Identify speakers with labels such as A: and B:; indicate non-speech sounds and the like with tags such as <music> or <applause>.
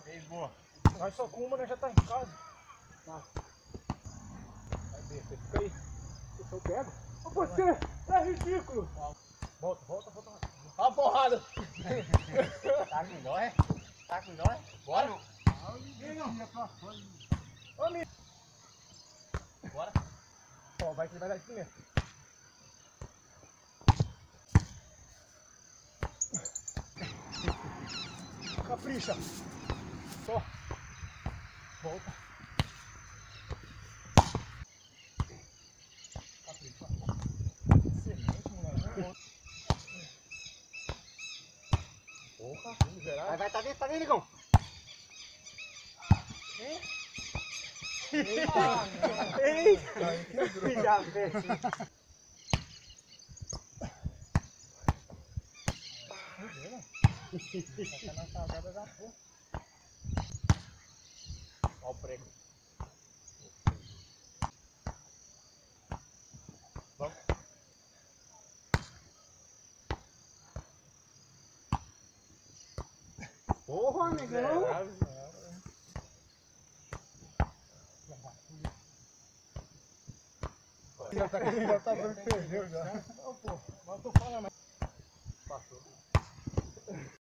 A: Fez boa.
B: Nós só com uma, né? Já tá em casa. Vai, besta, fica aí. Deixa eu pego. Ô, você é ridículo. Volta, volta, volta. Olha a porrada. <laughs>
A: Tá com dó, é? Tá com dó, é? Bora.
B: Ô, menino.
A: Bora.
B: Ó, vai que vai dar aqui mesmo. Capricha. Só. Volta. Capricha. Excelente, moleque. Porra, miserável.
A: Vai, vai, tá dentro, tá dentro, Negão.
B: Ei!
A: Já fez.
B: Tá na cagada da porra. Prego. Vamos.
A: Porra, Negão.
B: Já tá, já tá que perdeu já. Não, pô, mas eu tô falando, mas. Passou.